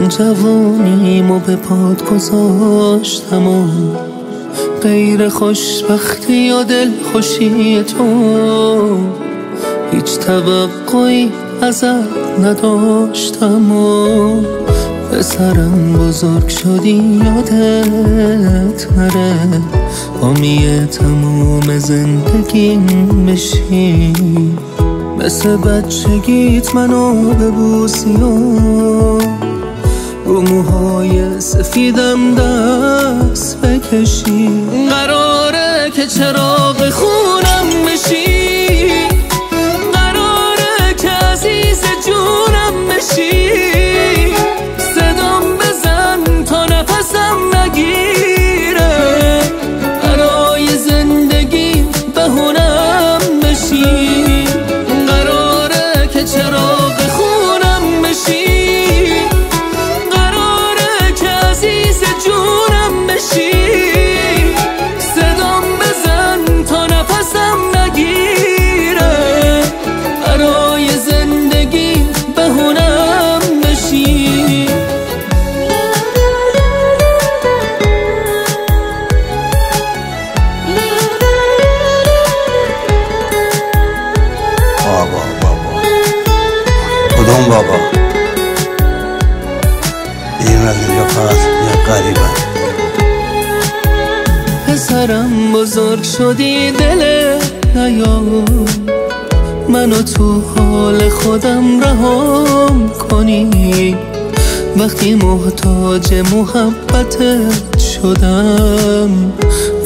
من جوانیمو به پاد گذاشتم و غیر خوشبختی و دل خوشی تو. هیچ توقعی ازت نداشتم و پسرم بزرگ شدی یادت نره. حامی تموم زندگیم بشی. مثل بچگیت منو ببوسی و رو موهای سفیدم دست بکشی. قراره که چراغ این از اینجا فقط یه قریبن پسرم بزرگ شدی دل نیا منو تو حال خودم رهام کنی. وقتی محتاج محبتت شدم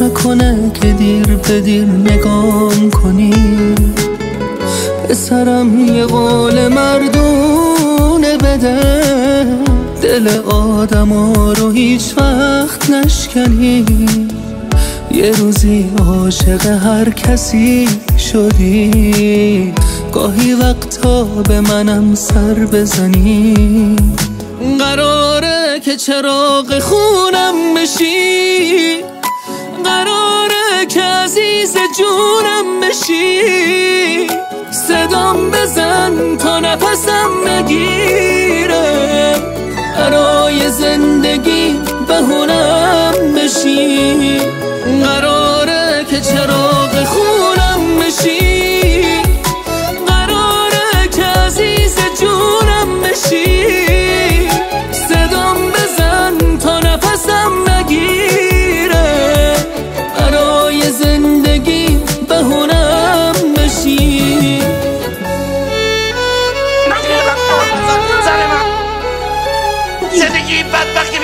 نکنه که دیر به دیر نگام کنی. پسرم یه قول مردونه بده. دل آدم رو هیچ وقت نشکنی. یه روزی عاشق هر کسی شدی. گاهی وقتا به منم سر بزنی. قراره که چراغ خونم بشی. قراره که عزیز جونم بشی. صدام بزن تا نفسم نگیره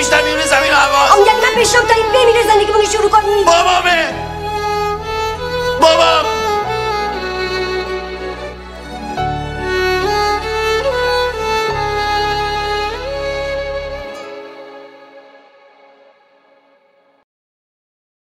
بیشتر میونه زمین و هوا. اون یک من بشم تا این بمیره زندگیمون شروع کنیم. بابامه